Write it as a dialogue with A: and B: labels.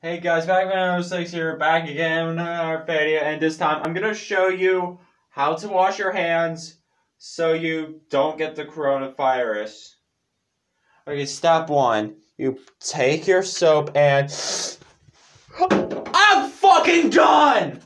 A: Hey guys, back BakuFan 06 here, back again with our video, and this time I'm gonna show you how to wash your hands so you don't get the coronavirus. Okay, step one. You take your soap and... I'm fucking done!